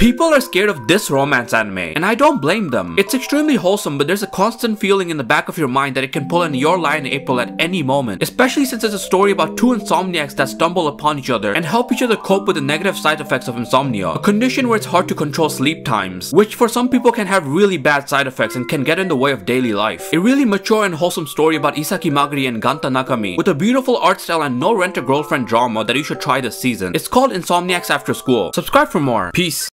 People are scared of this romance anime, and I don't blame them. It's extremely wholesome, but there's a constant feeling in the back of your mind that it can pull in Your Lie in April at any moment, especially since it's a story about two insomniacs that stumble upon each other and help each other cope with the negative side effects of insomnia, a condition where it's hard to control sleep times, which for some people can have really bad side effects and can get in the way of daily life. A really mature and wholesome story about Isaki Magari and Ganta Nakami, with a beautiful art style and no rent-a-girlfriend drama that you should try this season. It's called Insomniacs After School. Subscribe for more. Peace.